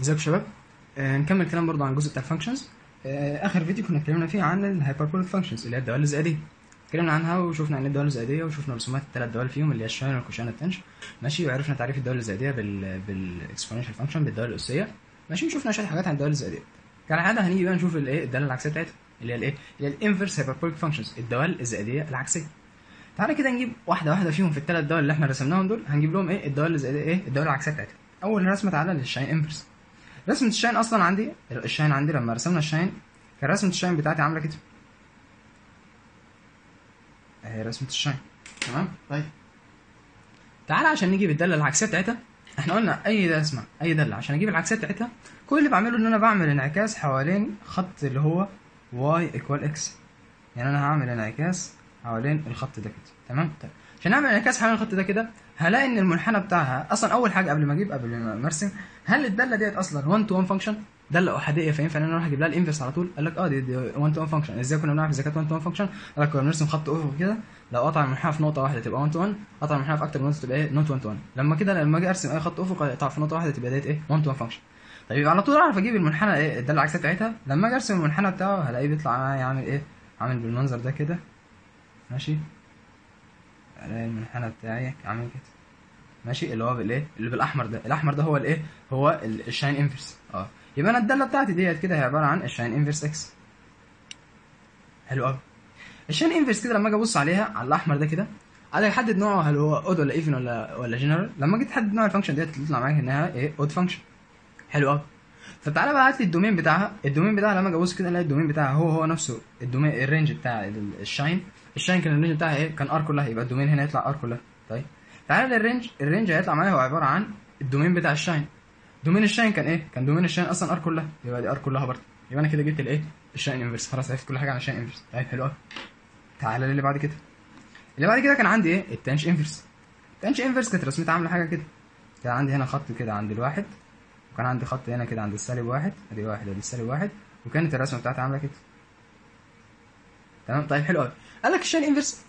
ازيكم شباب؟ آه، نكمل كلام برضو عن الجزء بتاع ال functions آه، آخر فيديو كنا اتكلمنا فيه عن ال hyperbolic functions اللي هي الدوال الزائدية. اتكلمنا عنها وشفنا عن الدوال الزائدية وشفنا رسومات الثلاث دوال فيهم اللي هي ال sinh وال cosh وال tanh. ماشي؟ وعرفنا تعريف الدوال الزائدية بال بال exponential function بالدوال الاسيه ماشي؟ وشفنا شوية حاجات عن الدوال الزائدية. كالعاده هنيجي بقى نشوف الايه؟ الداله العكسية بتاعتها اللي هي الايه؟ اللي هي ال inverse hyperbolic functions الدوال الزائدية العكسية. تعالى كده نجيب واحدة واحدة فيهم في الثلاث دوال اللي إحنا رسمناهم دول. هنجيب لهم إيه؟ الدوال الزائدية إيه؟ الدوال العكسية بتاعتها. أول رسمة تعالى للشاين انفرس رسمة الشاين أصلا عندي الشاين عندي لما رسمنا الشاين كان رسمة الشاين بتاعتي عاملة كده. اهي رسمة الشاين. تمام؟ طيب. تعالى عشان نجيب الدالة العكسية بتاعتها. إحنا قلنا أي ده اسمع أي دالة عشان أجيب العكسية بتاعتها كل اللي بعمله إن أنا بعمل انعكاس حوالين خط اللي هو y equal x. يعني أنا هعمل انعكاس حوالين الخط ده كده. تمام؟ طيب. عشان اعمل انعكاس حوالين الخط ده كده هلاقي إن المنحنى بتاعها أصلا أول حاجة قبل ما أجيب قبل ما أرسم هل الدالة ديت أصلا 1 to 1 function دالة أحادية فينفع ان أنا أروح أجيب لها ال inverse على طول. قال لك آه دي, دي 1 to 1 function إزاي كنا بنعرف إذا كانت 1 to 1 function قال لك كنا بنرسم خط افقي كده لو قطع المنحنى في نقطة واحدة تبقى 1 to 1 قطع المنحنى في أكتر من نقطة تبقى إيه؟ not 1 to 1 لما كده لما أجي أرسم أي خط افقي يقطع في نقطة واحدة تبقى ديت إيه؟ 1 to 1 function طيب على طول أعرف أجيب المنحنى إيه؟ الدالة العكسية بتاعتها. لما أجي أرسم المنحنى بتاعه هلاقيه بيطلع معايا عامل إيه؟ عامل بالمنظر ده كده. ماشي؟ الاقي المنحنى بتاعي عامل كده. ماشي؟ اللي هو بالإيه؟ اللي بالأحمر ده. الأحمر ده هو الإيه؟ هو ال- ال sinh inverse آه. يبقى أنا الدالة بتاعتي ديت كده هي عبارة عن ال sinh inverse x حلو قوي ال sinh inverse كده لما أجي أبص عليها على الأحمر ده كده عايز احدد نوعه هل هو odd ولا even ولا ولا جنرال لما جيت تحدد نوع ال function ديت تطلع معاك إنها إيه؟ odd function حلو قوي فتعالى بقى هات لي ال domain بتاعها. ال domain بتاعها لما أجي أبص كده ألاقي ال domain بتاعها هو هو نفسه. ال domain ال range بتاع ال- ال sinh ال sinh كان ال range بتاعها إيه؟ كان R كلها يبقى ال domain هنا يطلع R كلها. طيب. تعالى لل range ال range هيطلع معايا هو عبارة عن ال domain بتاع ال sinh. domain ال sinh كان إيه؟ كان domain ال sinh أصلا R كلها يبقى دي R كلها برضه. يبقى أنا كده جبت الإيه؟ ال sinh inverse خلاص عرفت كل حاجة عن ال sinh inverse طيب حلو قوي تعالى للي بعد كده. اللي بعد كده كان عندي إيه؟ ال tanh inverse ال tanh inverse كانت رسمتها عاملة حاجة كده. كان عندي هنا خط كده عند الواحد وكان عندي خط هنا كده عند السالب واحد. أدي واحد أدي السالب واحد. وكانت الرسمة بتاعتي عاملة كده. تمام؟ طيب حلو قوي قال لك ال sinh inverse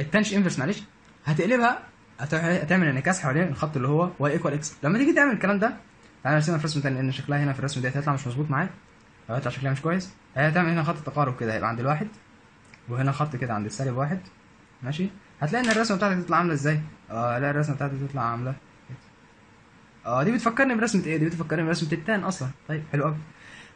ال tanh inverse معلش. هتقلبها هت- هتعمل انعكاس حوالين الخط اللي هو y equal x. لما تيجي تعمل الكلام ده تعالى نرسمها في رسمه تانية لأن شكلها هنا في الرسمه دي هيطلع مش مظبوط معايا. هيطلع شكلها مش كويس. هتعمل هنا خط تقارب كده هيبقى عند الواحد وهنا خط كده عند السالب واحد. ماشي؟ هتلاقي إن الرسمة بتاعتك تطلع عاملة إزاي؟ آه لا الرسمة بتاعتك تطلع عاملة. آه دي بتفكرني برسمة إيه؟ دي بتفكرني برسمة ال tan أصلا. طيب حلو قوي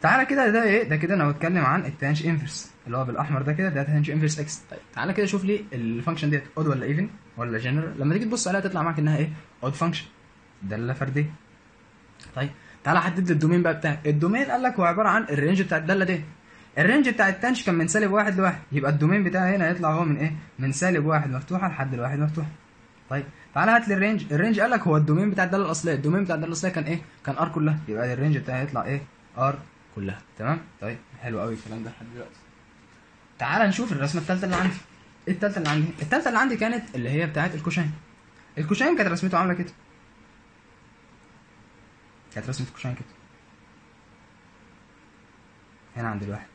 تعالى كده ده إيه؟ ده كده أنا بتكلم عن ال tanh inverse اللي هو بالأحمر ده كده ده tanh inverse x. طيب تعالى كده شوف لي ال function ديت odd ولا even ولا جنرال لما تيجي تبص عليها تطلع معاك إنها إيه؟ odd function داله فرديه طيب تعالى حدد لي ال domain بقى بتاعك. ال domain قال لك هو عبارة عن ال range بتاع الداله دي ال range بتاع ال tanh كان من سالب واحد لواحد. يبقى ال domain بتاعي هنا هيطلع هو من إيه؟ من سالب واحد مفتوحه لحد الواحد مفتوحه طيب تعالى هات لي ال range ال range قال لك هو ال domain بتاع الداله الأصلية. ال domain بتاع الداله الأصلية كان إيه؟ كان R كلها. يبقى ال range بتاعي هيطلع إيه؟ R كلها. تمام؟ طيب. حلو قوي الكلام ده لحد دلوقتي. تعالى نشوف الرسمة الثالثه اللي عندي. إيه الثالثه اللي عندي؟ الثالثه اللي عندي كانت اللي هي بتاعت ال cosh ال cosh كانت رسمته عاملة كده. كانت رسمة ال cosh كده. هنا عند الواحد.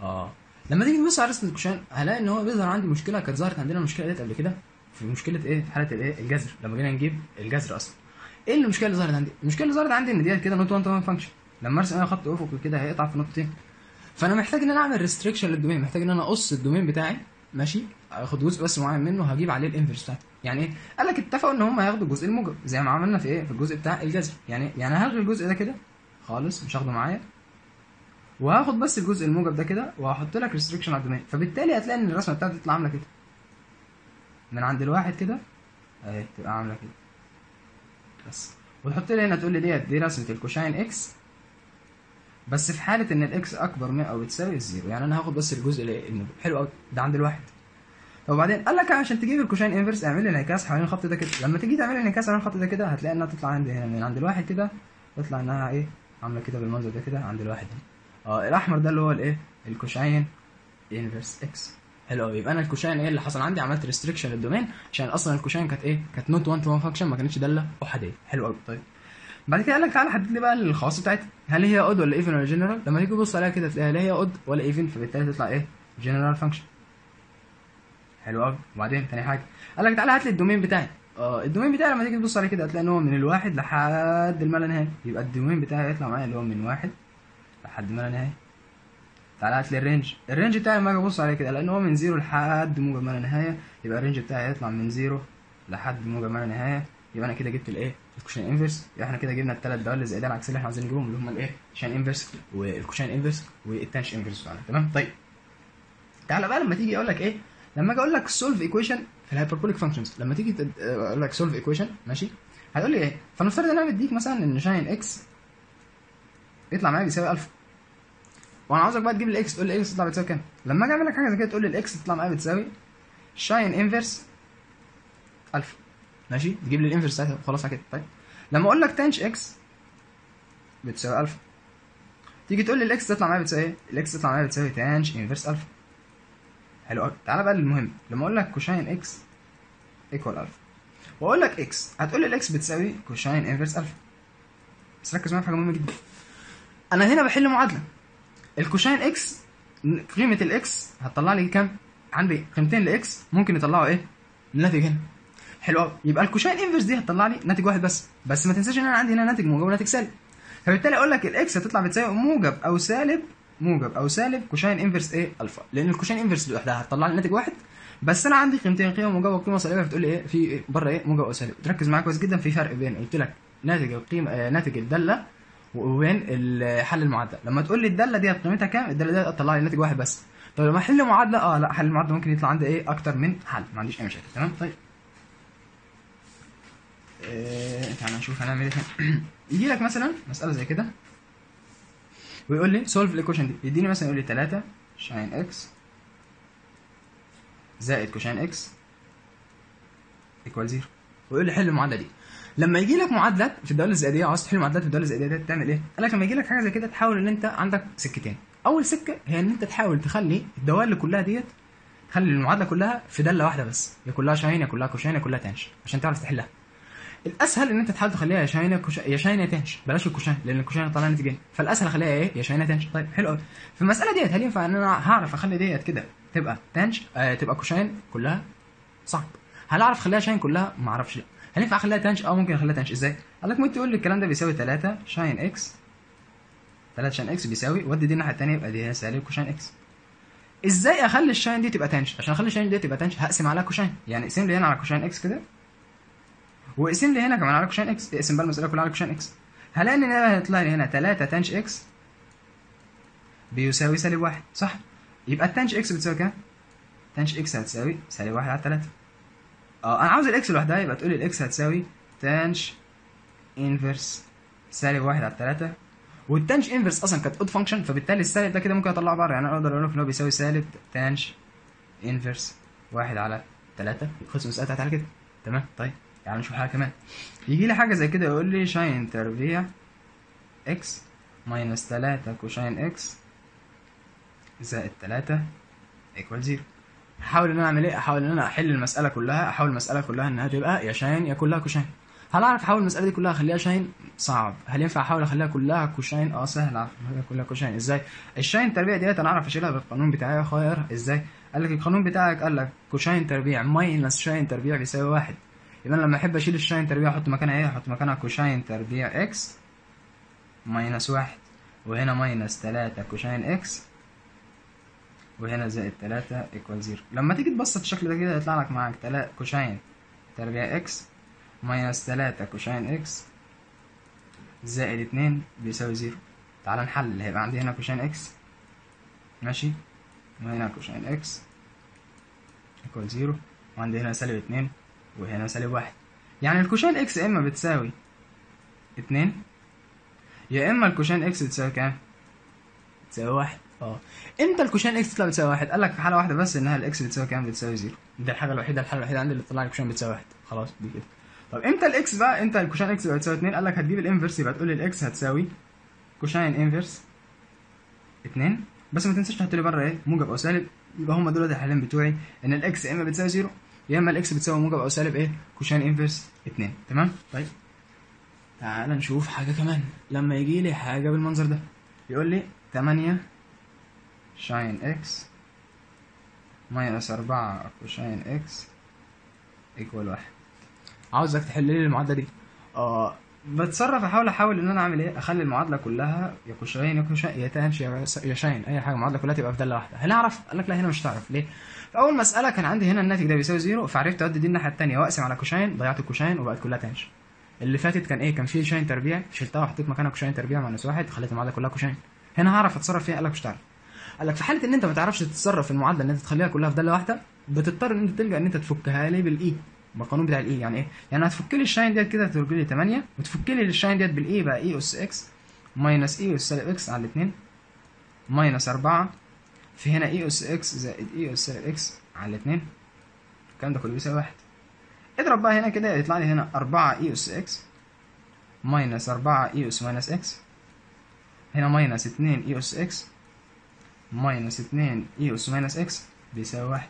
آه. لما تيجي تبص على رسمة ال cosh هلاقي إن هو بيظهر عندي مشكلة. كانت ظهرت عندنا المشكلة ديت قبل كده. في مشكلة إيه؟ في حالة الإيه؟ الجذر. لما جينا نجيب الجذر أصلا. إيه المشكلة اللي ظهرت عندي؟ المشكلة اللي ظهرت عندي إن ديت كده not 1 to 1 function لما ارسم أنا خط افقي كده هيقطع في نقطتين. فأنا محتاج إن أنا أعمل restriction لل domain محتاج إن أنا أقص ال domain بتاعي ماشي؟ أخد جزء بس معين منه هجيب عليه ال inverse بتاعته يعني إيه؟ قال لك اتفقوا إن هم هياخدوا الجزء الموجب زي ما عملنا في إيه؟ في الجزء بتاع الجذر. يعني يعني هلغي الجزء ده كده خالص مش هاخده معايا. وهاخد بس الجزء الموجب ده كده وهحط لك restriction على ال domain فبالتالي هتلاقي إن الرسمة بتاعتي تطلع عاملة كده. من عند الواحد كده أهي تبقى عاملة كده. بس. وتحط لي هنا تقول لي ديت دي رسمة ال cosh X بس في حالة إن ال X أكبر من أو بتساوي ال zero يعني أنا هاخد بس الجزء اللي حلو قوي ده عند الواحد. طب وبعدين قال لك عشان تجيب ال cosh inverse اعمل انعكاس حوالين الخط ده كده. لما تيجي تعمل انعكاس حوالين الخط ده كده هتلاقي إنها تطلع عندي هنا من عند الواحد كده تطلع إنها إيه عاملة كده بالمنظر ده كده عند الواحد آه الأحمر ده اللي هو الإيه ال cosh inverse X حلو قوي يبقى أنا ال cosh إيه اللي حصل عندي؟ عملت restriction لل domain عشان أصلا ال cosh كانت إيه كانت not 1 to 1 function ما كانتش دالة أحادية. حلو قوي طيب. بعد كده قال لك تعالى حدد لي بقى الخواص بتاعتها. هل هي odd ولا even ولا جنرال لما تيجي تبص عليها كده تلاقيها لا هي odd ولا even فبالتالي تطلع إيه؟ general function حلو قوي وبعدين تاني حاجة. قال لك تعالى هات لي ال domain بتاعي. آه ال domain بتاعي لما تيجي تبص عليه كده هتلاقي إن هو من الواحد لحد الما لا نهايه يبقى ال domain بتاعي هيطلع معايا اللي هو من واحد لحد ما لا نهايه تعالى هات لي ال range. ال range بتاعي لما أجي أبص عليه كده لأن هو من zero لحد موجب ما لا نهاية. يبقى ال range بتاعي هيطلع من zero لحد موجب ما لا نهاية. يبقى أنا كده جبت الإيه؟ ال cosh inverse إحنا كده جبنا الثلاث دوال زائدين العكس اللي إحنا عايزين نجيبهم اللي هم الايه؟ ال sinh inverse وال cosh inverse وال tanh inverse بتاعنا تمام؟ طيب. تعالى بقى لما تيجي أقول لك إيه؟ لما أجي أقول لك solve equation في ال hyperbolic functions لما تيجي أقول لك solve equation ماشي؟ هتقول لي إيه؟ فنفترض ان أنا مديك مثلا إن sinh X يطلع معايا بيساوي 1000 وأنا عاوزك بقى تجيب ال X تقول لي ال X تطلع بتساوي كام؟ لما أجي اعمل لك حاجة زي كده تقول لي ال X تطلع معايا بتساوي sinh inverse alpha ماشي؟ تجيب لي ال inverse بتاعتها خلاص كده. طيب. لما أقول لك tanh X بتساوي 1000 تيجي تقول لي ال X تطلع معايا بتساوي إيه؟ ال X تطلع معايا بتساوي tanh inverse alpha حلو قوي تعالى بقى للمهم. لما أقول لك cosh X equal alpha وأقول لك X هتقول لي ال X بتساوي cosh inverse alpha بس ركز معايا في حاجة مهمة جدا. أنا هنا بحل معادلة. ال cosh X قيمة ال X هتطلع لي كام؟ عندي قيمتين ل X ممكن يطلعوا إيه؟ الناتج هنا. حلو قوي يبقى ال cosh inverse دي هتطلع لي ناتج واحد بس. بس ما تنساش إن أنا عندي هنا ناتج موجب وناتج سالب. فبالتالي أقول لك ال X هتطلع بتساوي موجب أو سالب موجب أو سالب cosh inverse إيه؟ ألفا. لأن ال cosh inverse لوحدها هتطلع لي ناتج واحد. بس أنا عندي قيمتين قيمة موجبة وقيمة سالبة. بتقول لي إيه؟ في إيه؟ بره إيه؟ موجب أو سالب. تركز معايا كويس جدا. في فرق بين قلت لك ناتج القيمة آه ناتج الدالة وبين ال- حل المعادلة. لما تقول لي الدالة دي قيمتها كام؟ الدالة دي هتطلع لي ناتج واحد بس. طب لما أحل معادلة؟ آه لا حل المعادلة ممكن يطلع عندي إيه؟ أكتر من حل. ما عنديش أي مشاكل. تمام؟ طيب. إيه تعالى نشوف هنعمل إيه. يجي لك مثلا مسألة زي كده ويقول لي solve ال equation دي. يديني مثلا يقول لي 3 sinh X زائد cosh X equal zero ويقول لي حل المعادلة دي. لما يجي لك معادلات في الدوال الزائدية عاوز تحل معادلات في الدوال الزائدية دي تعمل إيه؟ قال لك لما يجي لك حاجة زي كده تحاول إن أنت عندك سكتين. أول سكة هي إن أنت تحاول تخلي الدوال كلها ديت تخلي المعادلة كلها في دالة واحدة بس. يا كلها sinh يا كلها cosh يا كلها tanh عشان تعرف تحلها. الأسهل إن أنت تحاول تخليها يا sinh يا cosh- يا sinh يا tanh بلاش ال cosh لأن ال cosh طالع نتيجة. فالأسهل أخليها إيه؟ يا sinh يا tanh طيب حلو قوي في المسألة ديت هل ينفع إن أنا هعرف أخلي ديت كده تبقى tanh آه تبقى cosh كلها؟ صعب. هل أعرف أخليها sinh كلها؟ ما أعرفش. لا هل ينفع أخليها tanh آه ممكن أخليها tanh إزاي؟ قال لك ممكن تقول لي الكلام ده بيساوي 3 sinh X. 3 sinh X بيساوي ودي دي الناحية الثانية يبقى دي سالب cosh X. إزاي أخلي ال sinh دي تبقى tanh عشان أخلي ال sinh دي تبقى tanh هقسم عليها cosh يعني اقسم لي هنا على cosh X كده. واقسم لي هنا كمان على cosh X اقسم بقى المسألة كلها على cosh X هلاقي إن هيطلع لي هنا 3 tanh X بيساوي سالب واحد صح؟ يبقى ال tanh X بتساوي كام؟ tanh X هتساوي سالب واحد على 3 آه أنا عاوز ال X لوحدها يبقى تقول لي ال X هتساوي tanh inverse سالب واحد على 3 وال tanh inverse أصلا كانت odd function فبالتالي السالب ده كده ممكن اطلعه بره. يعني أنا أقدر أقول لك إن هو بيساوي سالب tanh inverse واحد على 3 خلص المساله بتاعتي على كده. تمام؟ طيب. يعني نشوف حاجة كمان. يجي لي حاجة زي كده يقول لي sinh تربيع X minus 3 cosh X زائد 3 equal 0 احاول إن أنا أعمل إيه؟ احاول إن أنا أحل المسألة كلها أحاول المسألة كلها إنها تبقى يا sinh يا كلها cosh هل أعرف احول المسألة دي كلها أخليها sinh؟ صعب. هل ينفع أحاول أخليها كلها cosh آه سهل. أعرف أخليها كلها cosh إزاي؟ ال sinh تربيع ديت أنا أعرف أشيلها بالقانون بتاعي خير إزاي؟ قال لك القانون بتاعك قال لك cosh تربيع minus sinh تربيع بيساوي واحد. يبقى أنا لما أحب أشيل ال sinh تربيع أحط مكانها إيه؟ أحط مكانها cosh تربيع x minus واحد وهنا minus تلاتة cosh x وهنا زائد تلاتة equal zero لما تيجي تبسط الشكل ده كده يطلع لك معاك تلاتة cosh تربيع x minus تلاتة cosh x زائد اتنين بيساوي zero. تعال نحلل هيبقى عندي هنا cosh x ماشي؟ وهنا cosh x equal zero وعندي هنا سالب اتنين وهنا سالب واحد. يعني ال cosh x إما بتساوي اتنين يا إما ال cosh x بتساوي كام؟ بتساوي واحد. آه. إمتى ال cosh x تطلع بتساوي واحد؟ قال لك في حالة واحدة بس إنها ال x بتساوي كام؟ بتساوي zero. دي الحاجة الوحيدة الحاله الوحيدة عندي اللي تطلع لي ال cosh بتساوي واحد. خلاص دي كده. طب إمتى ال x بقى؟ إمتى ال cosh x بتساوي اتنين؟ قال لك هتجيب ال inverse يبقى تقول لي ال x هتساوي cosh inverse اتنين. بس ما تنساش تحط لي بره إيه؟ موجب أو سالب. يبقى هم دول الحلين بتوعي. إن ال x إما بتساوي zero يا إما ال x بتساوي موجب أو سالب إيه؟ cosh inverse اتنين. تمام؟ طيب. تعال نشوف حاجة كمان. لما يجي لي حاجة بالمنظر ده. يقول لي 8 sinh x minus 4 cosh x equal واحد. عاوزك تحل لي المعادله دي. آه بتصرف أحاول أحاول إن أنا أعمل إيه؟ أخلي المعادلة كلها يا cosh يا cosh يا tanh يا sinh. أي حاجة المعادلة كلها تبقى في دالة واحدة. هل أعرف؟ قال لك لا هنا مش هتعرف. ليه؟ في أول مسألة كان عندي هنا الناتج ده بيساوي zero فعرفت أودي دي الناحية الثانية وأقسم على cosh ضيعت ال cosh وبقت كلها tanh اللي فاتت كان إيه؟ كان في sinh تربيع شلتها وحطيت مكانها cosh تربيع minus واحد خليت المعادلة كلها cosh هنا هعرف أتصرف فيها قال لك مش هتعرف. قال لك في حالة إن أنت ما تعرفش تتصرف في المعادلة ان أنت تخليها كلها في دالة واحدة بتضطر إن أنت تلجأ إن أنت تفكها لي بال e بالقانون بتاع ال e يعني إيه؟ يعني هتفك لي ال sinh ديت كده ترجع لي 8 وتفك لي ال sinh ديت بال e بقى e أس x minus e أس سالب x على الاثنين minus 4 في هنا e أس x زائد e أس سالب x على الاثنين الكلام ده كله بيساوي واحد. اضرب بقى هنا كده يطلع لي هنا 4 اي اس إكس minus 4 e أس minus x هنا minus 2 e أس x minus 2 e أس minus x بيساوي واحد.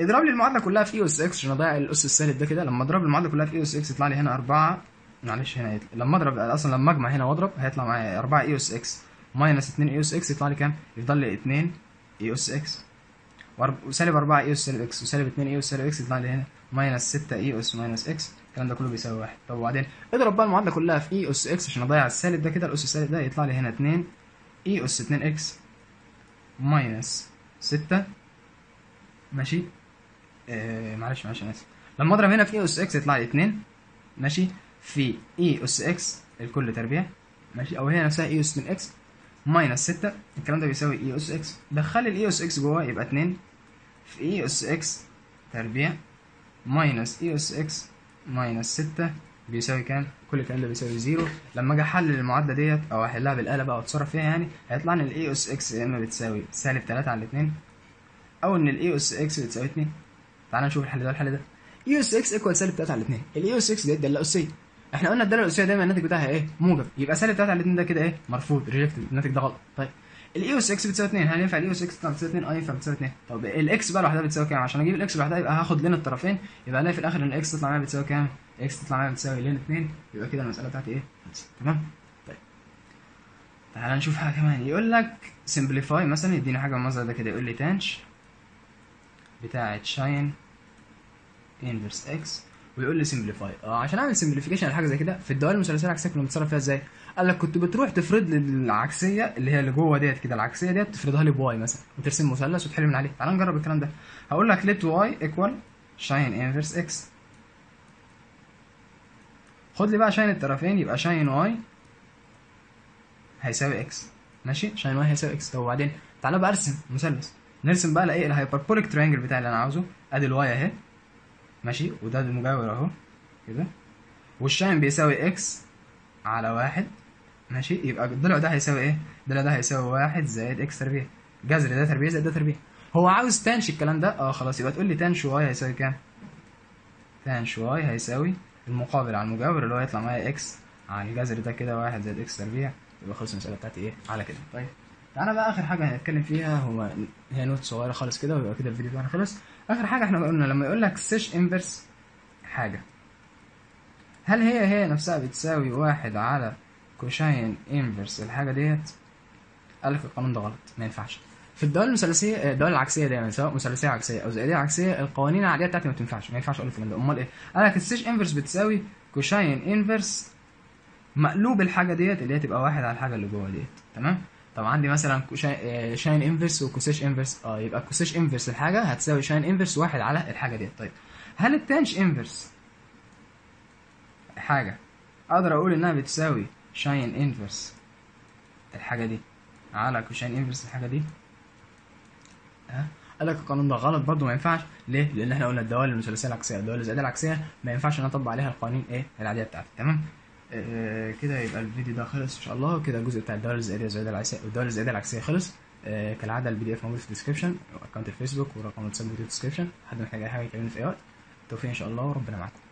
اضرب لي المعادله كلها في أس x عشان اضيع الاس السالب ده كده لما اضرب المعادله كلها في أس x يطلع لي هنا 4 معلش هنا يطلع. لما اضرب أصلا لما اجمع هنا واضرب هيطلع معايا 4 اي اس إكس ماينس 2 اي اس إكس يطلع لي كام؟ يفضل لي 2 اي اس إكس وسالب 4 e أس سالب x وسالب 2 e أس سالب x يطلع لي هنا minus 6 e أس minus x الكلام ده كله بيساوي واحد طب وبعدين اضرب بقى المعادله كلها في e أس x عشان اضيع السالب ده كده الاس السالب ده يطلع لي هنا 2 اي اس 2 x minus 6 ماشي آه معلش معلش أنا آسف. لما أضرب هنا في e أس x يطلع لي 2 ماشي؟ في e أس x الكل تربيع ماشي؟ أو هي نفسها e أس 2 x minus 6 الكلام ده بيساوي إي اس إكس. دخل ال e أس x جوه يبقى 2 في e أس x تربيع minus e أس x minus 6 بيساوي كام؟ كل الكلام ده بيساوي zero. لما أجي أحلل المعادلة ديت أو أحلها بالاله بقى وأتصرف فيها يعني هيطلع لي ال e أس x يا إما بتساوي سالب 3 على 2 أو إن ال e أس x بتساوي 2 تعال نشوف الحل ده والحل ده. e أس x equal سالب 3 على 2 ال e أس x دي الدالة الاسيه إحنا قلنا الدالة الاسيه دايما الناتج بتاعها إيه؟ موجب. يبقى سالب 3 على 2 ده كده إيه؟ مرفوض rejected الناتج ده غلط. طيب. ال e أس x بتساوي 2 هل ينفع ال e أس x بتساوي 2 آه ينفع بتساوي 2 طب ال x بقى لوحدها بتساوي كام؟ عشان أجيب ال x لوحدها يبقى هاخد ln الطرفين. يبقى ألاقي في الآخر إن ال x تطلع معايا بتساوي كام؟ x تطلع معايا بتساوي ln 2 يبقى كده المسألة بتاعتي إيه. تمام؟ طيب. تعال نشوف حاجة كمان. يقول لك simplify مثلا يديني حاجة بالمنظر ده كده. يقول لي tanh بتاعة sinh inverse x ويقول لي simplify آه عشان أعمل simplification لحاجه زي كده في الدوال المثلثيه العكسيه كنا بنتصرف فيها إزاي؟ قال لك كنت بتروح تفرض لي العكسية اللي هي اللي جوه ديت كده العكسية ديت تفرضها لي ب y مثلا. وترسم مثلث وتحل من عليه. تعال نجرب الكلام ده. هقول لك let y equal sinh inverse x خد لي بقى sinh الطرفين يبقى sinh y هيساوي x ماشي؟ sinh y هيساوي x طب وبعدين؟ تعالى بقى أرسم مثلث. نرسم بقى الايه ال hyperbolic triangle بتاعي اللي أنا عاوزه. أدي ال y أهي. ماشي؟ وده المجاور اهو كده. وال sinh بيساوي x على واحد ماشي؟ يبقى الضلع ده هيساوي إيه؟ الضلع ده هيساوي واحد زائد x تربيع. جذر ده تربيع زائد ده تربيع. هو عاوز tanh الكلام ده؟ آه خلاص. يبقى تقول لي tanh y هيساوي كام؟ tanh y هيساوي المقابل على المجاور اللي هو هيطلع معايا x على الجذر ده كده واحد زائد x تربيع. يبقى خلص المسألة بتاعتي إيه؟ على كده. طيب. تعالى بقى آخر حاجة هنتكلم فيها. هو هي note صغيرة خالص كده ويبقى كده الفيديو بتاعنا خلص. آخر حاجة إحنا قلنا لما يقول لك sech inverse حاجة هل هي هي نفسها بتساوي واحد على cosh inverse الحاجة ديت قال لك القانون ده غلط ما ينفعش في الدوال المثلثية الدوال العكسية دايما سواء مثلثية عكسية أو زائدية عكسية القوانين العادية بتاعتي ما تنفعش ما ينفعش أقول الكلام ده أمال إيه؟ قال لك ال sech inverse بتساوي cosh inverse مقلوب الحاجة ديت اللي هي تبقى واحد على الحاجة اللي جوه ديت تمام؟ طب عندي مثلا sinh inverse و cosech inverse آه يبقى cosech inverse الحاجة هتساوي sinh inverse واحد على الحاجة ديت طيب هل ال tanh inverse حاجة؟ أقدر أقول إنها بتساوي sinh inverse الحاجة دي. على cosh inverse الحاجة دي. ها؟ قال لك القانون ده غلط برضه ما ينفعش. ليه؟ لأن إحنا قلنا الدوال المثلثية العكسية. الدوال الزائدية العكسية ما ينفعش ان اطبق عليها القوانين إيه؟ العادية بتاعتي. تمام؟ آه كده يبقى الفيديو ده خلص إن شاء الله. كده الجزء بتاع الدوال الزائديه والزائديه العكسيه والدوال الزائديه العكسيه خلص. آه كالعادة ال PDF موجود في ال description account الفيسبوك ورقم الواتساب موجود في ال description حد محتاج أي حاجة يكلمني في أي وقت. التوفيق إن شاء الله وربنا معاكم.